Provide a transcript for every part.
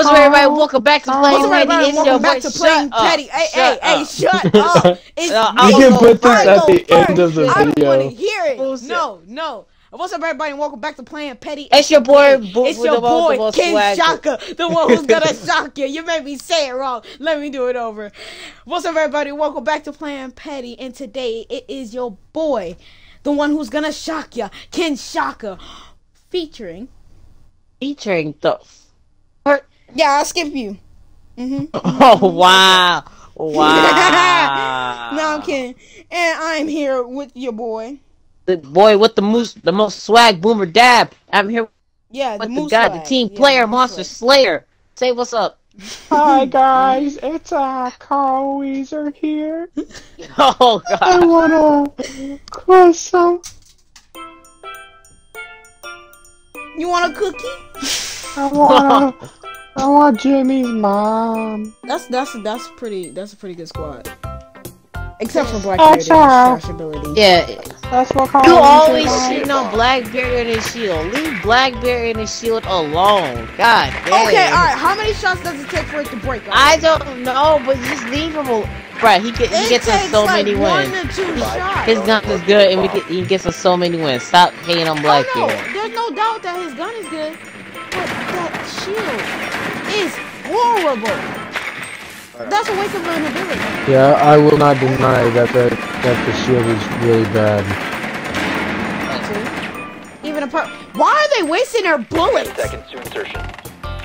What's up, everybody? Welcome back to Playing What's up, Petty. It's your Welcome back boy. to playing petty. Hey, Shut hey, hey, shut up! It's Uh, me. I We can put this at go the end of the first. I don't want to hear it. Bullshit. No, no. What's up, everybody? And welcome back to playing petty. It's your boy, Hey, Bo- It's your the most- the boy, King swag. Shaka, the one who's gonna shock you. You made me say it wrong. Let me do it over. What's up, everybody? Welcome back to playing petty. And today it is your boy, the one who's gonna shock you, Ken Shaka, featuring. Featuring the. Yeah, I'll skip you. Mm-hmm. Oh wow! Wow! no, I'm kidding. And I'm here with your boy. The boy with the most, the most swag, Boomer Dab. I'm here Yeah, the with the Moose guy, the team Yeah, player, the Monster Swag. Slayer. Say what's up. Hi guys, it's uh Carl Wheezer here. Oh god. I wanna crush some. You want a cookie? I wanna. I want Jimmy's mom. That's that's that's pretty. That's a pretty good squad. Except for Black That's and his trash ability. Yeah, That's what Carl you always is. shitting on Blackbeard and his shield. Leave Blackbeard and his shield alone. God damn. Okay, all right. How many shots does it take for it to break? I don't know, but just leave him. al- Bruh, he, get, he gets us so like many wins. to two shots. His gun is good, and we get, he gets us so many wins. Stop hating on oh Blackbeard. no, there's no doubt that his gun is good, but that shield is horrible. That's a waste of an ability. Yeah, I will not deny that the that the shield is really bad. Even a per. Why are they wasting their bullets? seconds to insertion.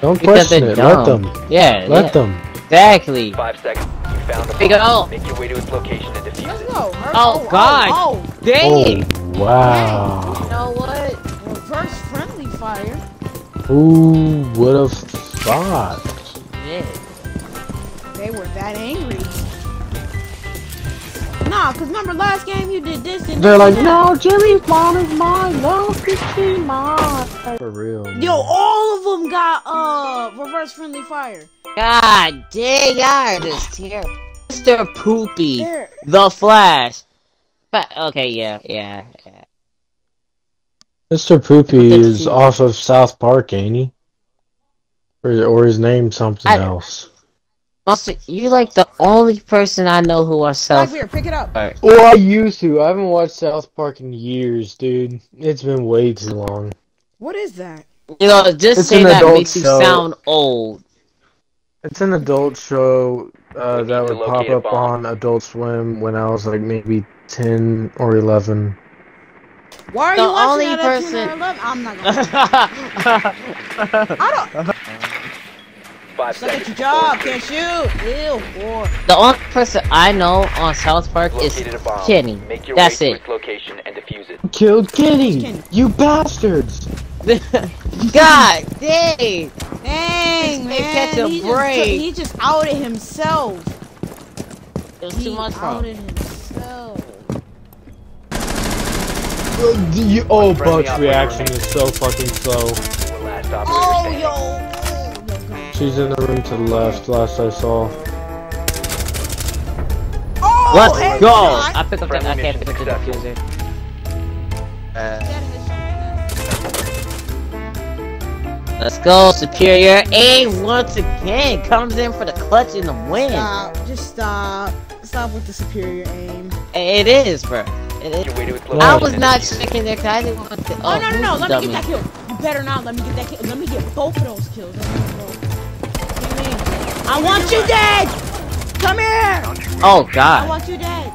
Don't Because question they're it. Let them. Yeah, Let yeah, them. exactly. Five seconds. You found the Figure bomb. out. Make your way to its location and defuse Let's it. go. Oh, oh God. Oh, Dang Oh it! wow. You know what? oh. reverse friendly fire. Who would have thought? Yeah. They were that angry. Nah, cause remember last game you did this and They're like, no, Jimmy's mom is mine. No, she's mine. For real. Yo, all of them got uh reverse friendly fire. God dang, y'all just terrible. Mr. Poopy, There. The Flash. Fa- okay, yeah, yeah, yeah. Mr. Poopy is off of South Park, ain't he? Or, or his name something I- else. Also, you're like the only person I know who are South Park. pick it up. Well, I used to. I haven't watched South Park in years, dude. It's been way too long. What is that? You know, just It's say that adult makes you sound old. It's an adult show uh, that would pop up on Adult Swim when I was like maybe 10 or 11. Why are The you watching only that person- at 10 or 11? I'm not gonna. I don't. Five Suck at your job. Can't shoot. Ew. Or the only person I know on South Park is Located a bomb. Kenny. Make your That's way it. location and defuse it. Killed Kenny! Kenny. You bastards! God dang! dang, man. catch a he, break. Just, he just outed himself. It was He too much for him. outed himself. Uh, you- oh, Friendly Buck's reaction is so fucking slow. She's in the room to the left, last I saw. Oh, Let's headshot. go! I pick up the. Friendly I can't pick up the successful. diffuser. That uh, headshot. Let's go, Superior A once again comes in for the clutch and the win. Stop. Just stop. Stop with the superior aim. It is, bro. It Make is. your its I was not defuse it. checking there 'cause I didn't want to. Oh, no, no, no. Oh, let the me get that kill. You better not let me get that kill. Let me get both of those kills. I want you dead. Come here. Oh god. I want you dead.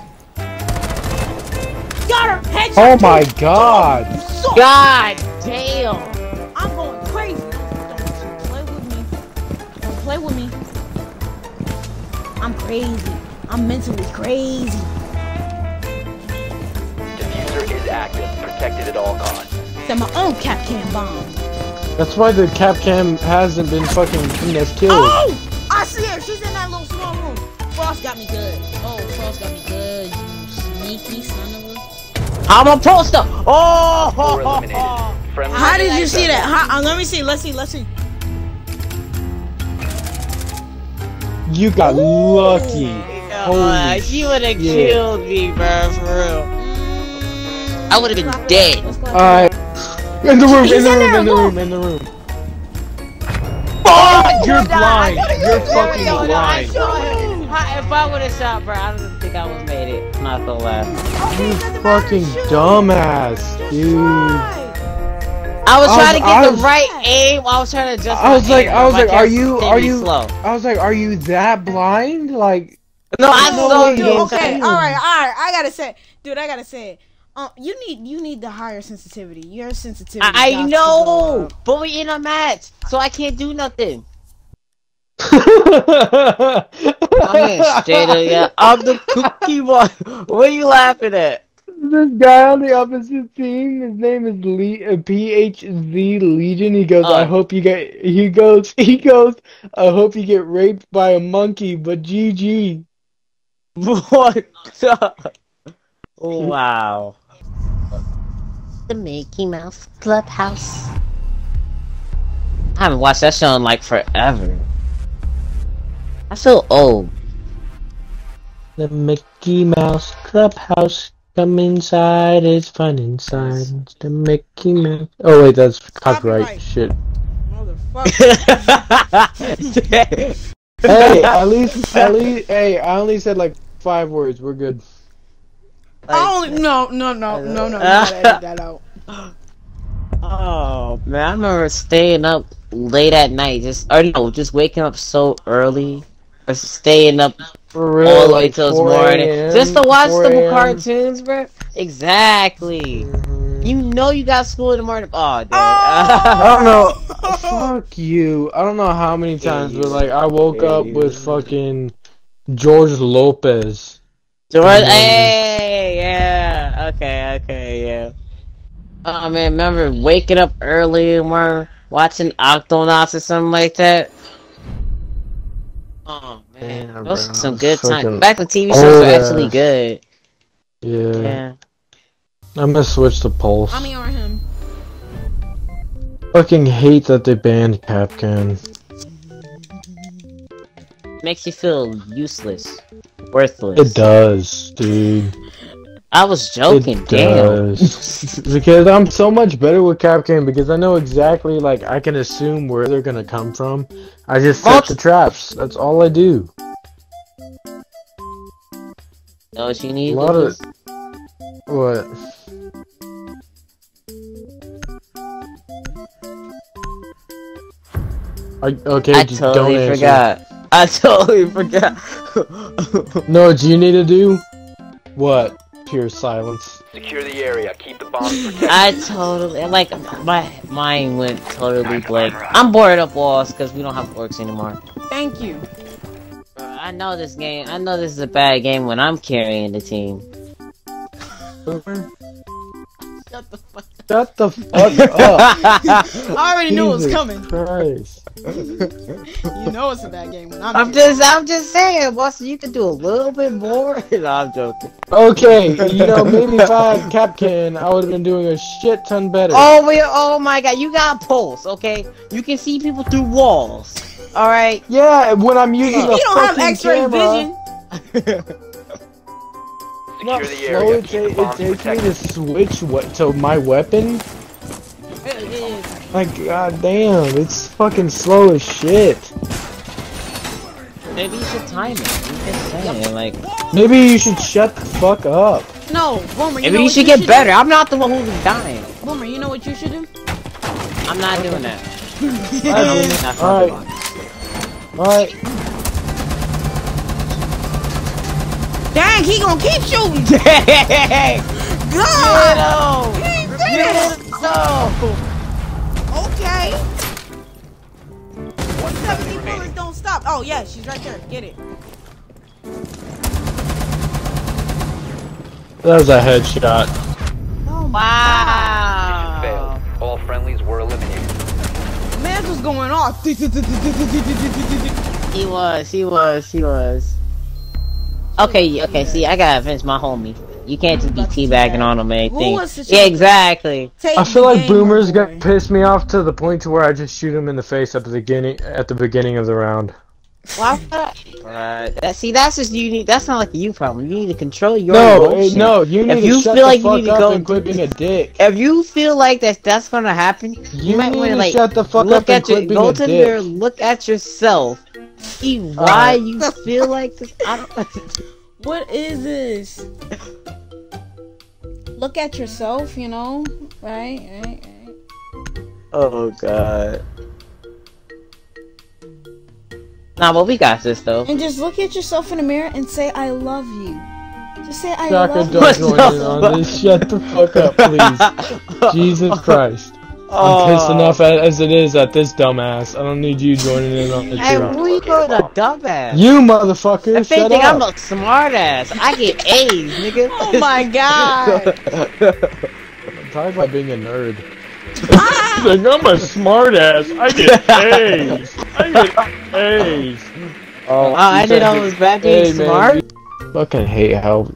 Got her. Headshot. Oh my two. god! You. God damn. I'm going crazy. Don't you play with me. Don't play with me. I'm crazy. I'm mentally crazy. Diffuser is active. Protected at all costs. Set my own Kapkan bomb. That's why the Kapkan hasn't been fucking getting us killed. Oh! Frost got me good. Oh, Frost got me good. You sneaky son of a. I'm a poster. Oh. Four eliminated. Friendly How did you see that? successful. How, uh, let me see. Let's see. Let's see. You got Ooh. lucky. Uh, Holy you would have shit. killed me, bro. For real. Mm, I would've been clap it dead. up. Let's clap it Alright. up. In the room, He's in the in room, there, in the go. room, in the room. Oh, You're blind. You're fucking yo, blind. Yo, I- If I would have shot, bro, I don't think I would have made it. Not gonna. Okay, You it doesn't matter, fucking dumbass, Just dude. try. I was I trying to get I the right aim. I was trying to adjust. I was like, aim, I was like, are you, are you? Slow. I was like, are you that blind? Like, No, I No know, way, dude. dude. Okay, all right, all right. I gotta say, dude, I gotta say, um, you need you need the higher sensitivity. Your sensitivity. I, I got to go know, but we in a match, so I can't do nothing. I'm I'm straight up, yeah. I'm the cookie boy. What are you laughing at? This guy on the opposite team, his name is Le- uh, PHZ Legion. He goes, I Oh. hope you get. He goes, he goes. I hope you get raped by a monkey, but GG. What? wow. The Mickey Mouse Clubhouse. I haven't watched that show in like forever. I feel old. The Mickey Mouse Clubhouse. Come inside, it's fun inside. It's the Mickey Mouse. Oh wait, that's copyright, Copyright. shit. Motherfucker. Hey, at least, at least, hey, I only said like five words. We're good. I only no no no no no. You gotta edit that out. Oh man, I remember staying up late at night, just or no, just waking up so early, or staying up For real, all the way till it's morning, just to watch the cartoons, bro. Exactly. Mhm. You know you got school in the morning. Oh, dang. I don't know. Fuck you. I don't know how many times, but like I woke up with fucking George Lopez. George, hey, yeah, okay, okay, yeah. Oh man, remember waking up early and we're watching Octonauts or something like that? Oh man, Yeah, those bro, were some good fucking times. Back when TV shows were actually ass. good. Yeah. Yeah. I'm gonna switch to Pulse. I mean, or him. Fucking hate that they banned Kapkan. Makes you feel useless, worthless. It does, dude. I was joking, it damn. because I'm so much better with Kapkan because I know exactly like I can assume where they're gonna come from. I just set the traps. That's all I do. Know what you need? A lot of- What? I, okay, I just totally don't answer. forgot. I totally forgot. No, what you need to do? What? Pure silence. Secure the area. Keep the bombs protected. I totally like my mind went totally blank. I'm bored up walls because we don't have orcs anymore. Thank you. Bro, I know this game. I know this is a bad game when I'm carrying the team. Shut the fuck. Shut the fuck up. I already knew it was coming. Christ. You know it's a bad game when I'm. I'm just, I'm just saying, boss. You can do a little bit more. no, I'm joking. Okay, you know, maybe if I had Kapkan, I would have been doing a shit ton better. Oh, we, oh my God, you got pulse, okay? You can see people through walls. All right. Yeah, when I'm using You a don't have X-ray camera, vision. Not Secure the slow, area. it, ta- the it takes me to switch what to my weapon. It is. Like, god damn, it's fucking slow as shit. Maybe you should time it. Just saying, like, Maybe you should shut the fuck up. No, Boomer. You maybe know you what should get better. I'm not the one who's dying. Boomer, you know what you should do? I'm not doing that. Alright, That's Alright. not Alright, Dang, he gonna keep shooting. Dang! God. No! He ain't did it. No! Okay. 170 bullets don't stop. Oh yeah, she's right there. Get it. that was a headshot. Oh my Wow! Failed. All friendlies were eliminated. God. Man was going off. He was, he was, he was. Okay, okay, see, I gotta avenge my homie. You can't just be teabagging on him and Who anything. Yeah, exactly. I feel like boomers my got boy. piss me off to the point to where I just shoot him in the face at the beginning at the beginning of the round. Why? Uh, that, see, that's just you need. That's not like a you problem. You need to control your No, emotions. eh, no, you need If to you shut feel the like you fuck need to up go and quit being a dick. If you feel like that that's gonna happen, you, You might want to to like shut the fuck look up and at your quit being go a to dick. mirror, look at yourself, see uh, why Alright. you feel like this. I don't. What is this? Look at yourself, you know? Right, right, right. oh god. Nah, but we got this though. And just look at yourself in the mirror and say, I love you. Just say, I Shaka, love you. don't join in on this. Shut the fuck up, please. Jesus Christ. I'm pissed Oh. enough a- as it is at this dumbass. I don't need you joining in on it Hey, too. who you call a dumbass? You motherfucker, If they shut think I'm a smartass. I get A's, nigga. Oh my god. Talk about being a nerd. like, I'm a smartass. I get A's. I get A's. Oh, Oh, I did all this bad being Hey, man, smart. you fucking hate how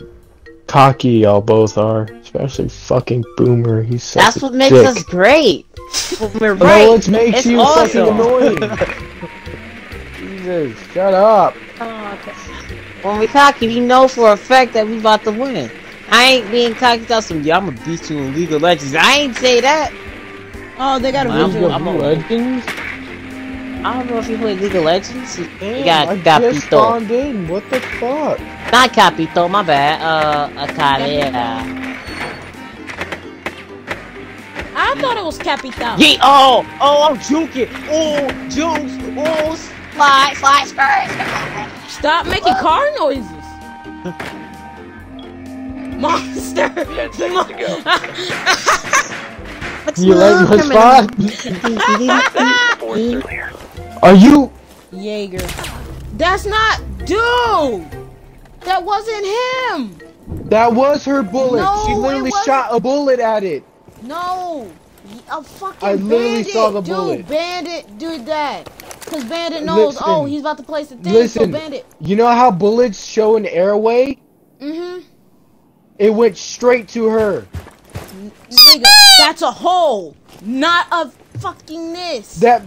cocky y'all both are. Especially fucking Boomer. He's such That's a what makes dick. us great. When we're No, right. it makes it's you awesome. fucking annoying. Jesus, shut up. Oh, when we cocky, we know for a fact that we about to win. I ain't being cocky about some, yeah, I'm gonna beat you in League of Legends. I ain't say that. Oh, they got a I'm League video. of I'm a- Legends? I don't know if you play League of Legends. You Damn, got I just Capito. spawned in. What the fuck? Not Capito, my bad. Uh, a Caveira. I thought it was Capitan. Yeah, oh, oh, I'm juking. Oh, jukes. Oh, slide, slide, skirt. Stop making car noises. Monster. Ten seconds to go. You like my spot? Are you? Jaeger. That's not dude. That wasn't him. That was her bullet. No, she it literally shot a bullet at it. No. A fucking I literally bandit. saw the Dude, bullet. Bandit did that. Cause Bandit knows, Listen. oh, he's about to place the thing, Listen. so Bandit. You know how bullets show an airway? Mm-hmm. It went straight to her. Nigga, that's a hole, not a fucking this. That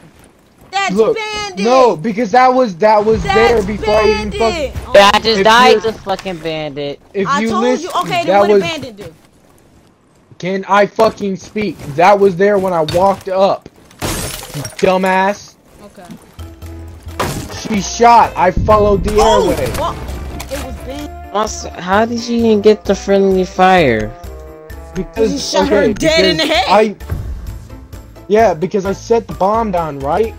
that's look. Bandit. No, because that was that was that's there before I even Bandit. fucking. Oh, Yeah, I just If died you- to fucking bandit. If I you told listen, you. Okay, then that what was. did Bandit do? Can I fucking speak? That was there when I walked up. You dumbass. Okay. She shot. I followed the Oh, airway. well, it was Bandit. How did she even get the friendly fire? Because You shot her okay, dead in the head. I. Yeah, because I set the bomb down right,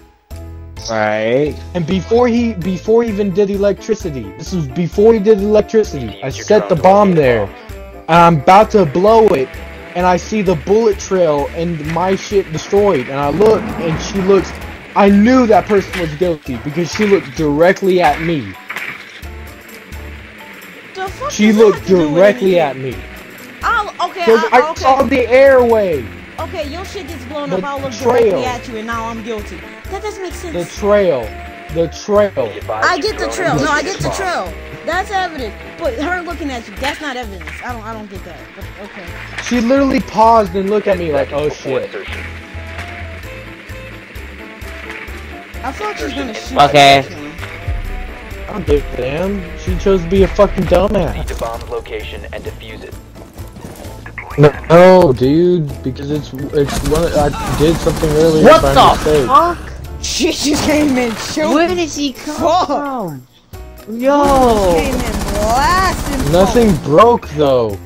Right. and before he before he even did electricity, this was before he did electricity. I set the bomb there, and I'm about to blow it, and I see the bullet trail and my shit destroyed, and I look, and she looks. I knew that person was guilty because she looked directly at me. The fuck She looked have to do with directly at me I'll, okay, because I, I okay. saw the airway, Okay, your shit gets blown The up. I'll look trail. directly at you, and now I'm guilty. That doesn't make sense. the trail, the trail. I get the trail. No, I get the trail. That's evidence. But her looking at you, that's not evidence. I don't. I don't get that. But okay. She literally paused and looked at me like, "Oh shit." insertion. I thought she was gonna shoot. Okay. I don't give a damn. She chose to be a fucking Proceed dumbass. to bomb's location and defuse it. No, dude, because it's it's one. I did something earlier What by the mistake. fuck? She just came in shooting. Where did she come Fuck. from? Yo. Came in blasting. Nothing broke though.